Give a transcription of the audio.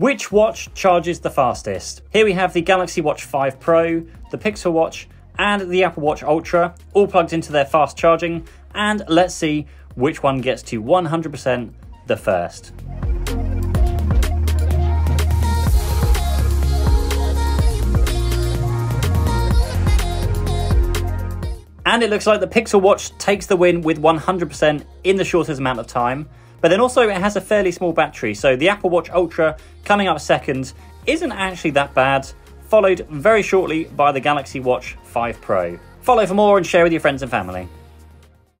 Which watch charges the fastest? Here we have the Galaxy Watch 5 Pro, the Pixel Watch, and the Apple Watch Ultra, all plugged into their fast charging, and let's see which one gets to 100% the first. And it looks like the Pixel Watch takes the win with 100% in the shortest amount of time. But then also it has a fairly small battery, so the Apple Watch Ultra coming up second isn't actually that bad, followed very shortly by the Galaxy Watch 5 Pro. Follow for more and share with your friends and family.